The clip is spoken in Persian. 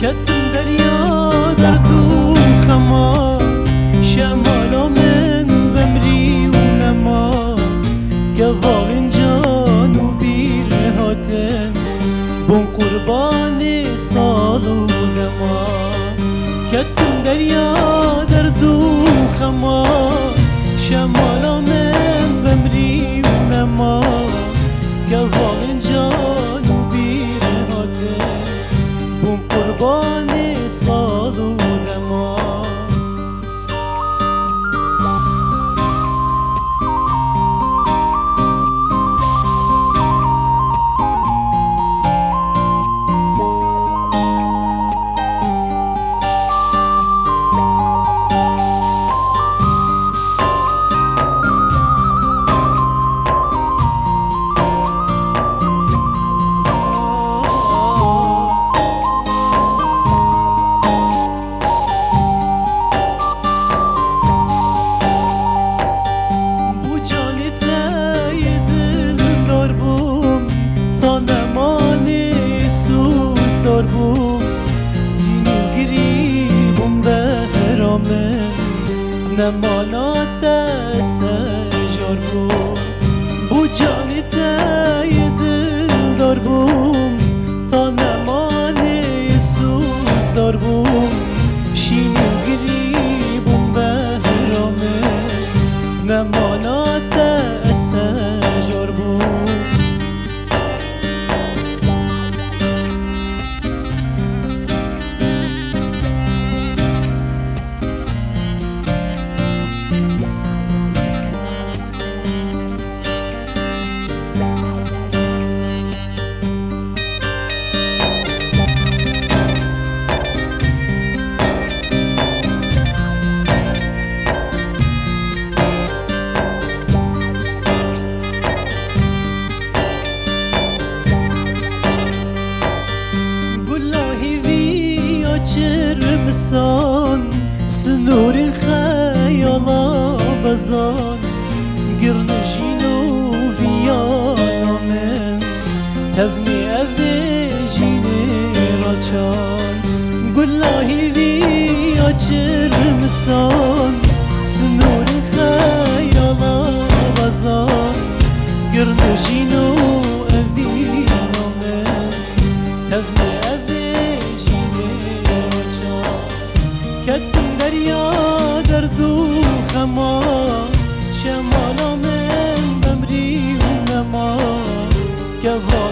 کتون دریا در دو خما شمالا من بمری و که گوالین جان و بیر هاتن بون قربان سال و دما کتون دریا در دو خما شمالا من Nemana tesejar bum Bu cani dil dor bum Ta nemani sus dor bum Şini giribum behrame نمانات سجار وی açır mısan Snurin خیالا بزان گرنجینو ویانا من تبنی اوه جینی راچان گلاهی وی açır شمالا من بمری و نما گوال